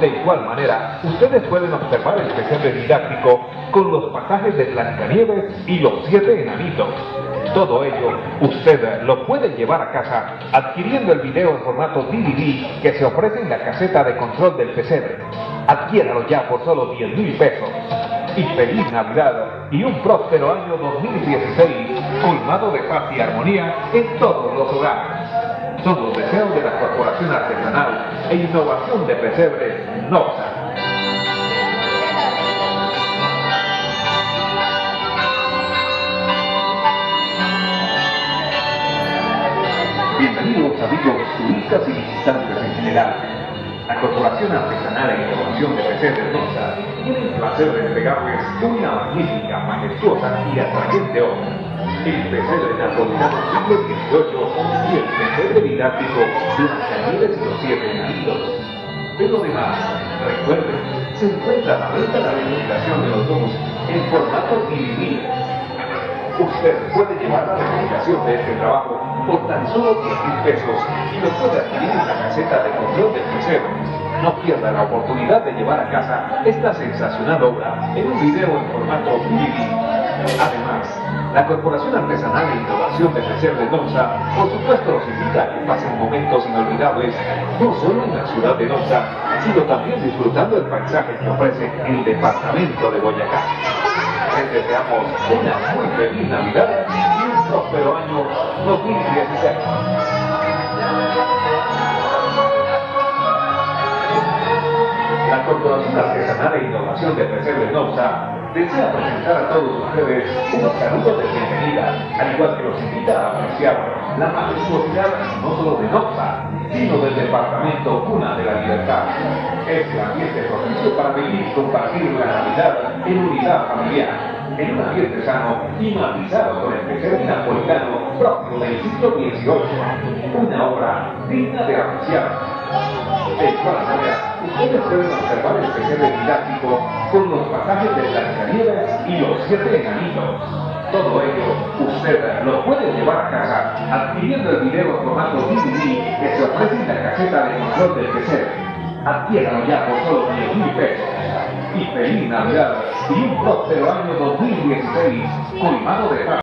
De igual manera, ustedes pueden observar el pesebre didáctico con los pasajes de Blancanieves y los siete enanitos. Todo ello usted lo puede llevar a casa adquiriendo el video en formato DVD que se ofrece en la caseta de control del pesebre. Adquiéralo ya por solo 10 mil pesos. Y feliz Navidad y un próspero año 2016 colmado de paz y armonía en todos los hogares. Son los deseos de la Corporación Artesanal e Innovación de Pesebre NOSA. Bienvenidos amigos turistas y visitantes en general. La Corporación Artesanal e Innovación de Pesebre NOSA tiene el placer de entregarles una magnífica, majestuosa y atrayente obra. El pesebre napolitano siglo XVIII y el pesebre didáctico Blancanieves y los siete. Pero además, recuerden, se encuentra a la venta la verificación de los dos en formato DVD. Usted puede llevar la verificación de este trabajo por tan solo 10 mil pesos y lo puede adquirir en la caseta de control del pesebre. No pierda la oportunidad de llevar a casa esta sensacional obra en un video en formato DVD. Además, la Corporación Artesanal e Innovación de Pesebre Donza, por supuesto, los invita a que pasen momentos inolvidables, no solo en la ciudad de Donza, sino también disfrutando el paisaje que ofrece el departamento de Boyacá. Les deseamos una muy feliz Navidad y un próspero año 2016. La Corporación Artesanal e Innovación de Pesebre Donza desea presentar a todos ustedes unos saludos de bienvenida, al igual que los invita a apreciar la majestuosidad no solo de Noxa, sino del departamento Cuna de la Libertad. Es el ambiente propicio para vivir y compartir la Navidad en unidad familiar, en un ambiente sano y matizado con el pesebre napolitano propio del siglo XVIII, una obra digna de apreciar. Igual manera, ustedes pueden observar el pesebre didáctico con los pasajes de Blancanieves y los siete enanitos. Todo ello usted lo puede llevar a casa adquiriendo el video formato DVD que se ofrece en la caseta de control del pesebre. Adquiéralo ya por solo 10 mil pesos. Y feliz Navidad y un próspero año 2016 colmado de paz.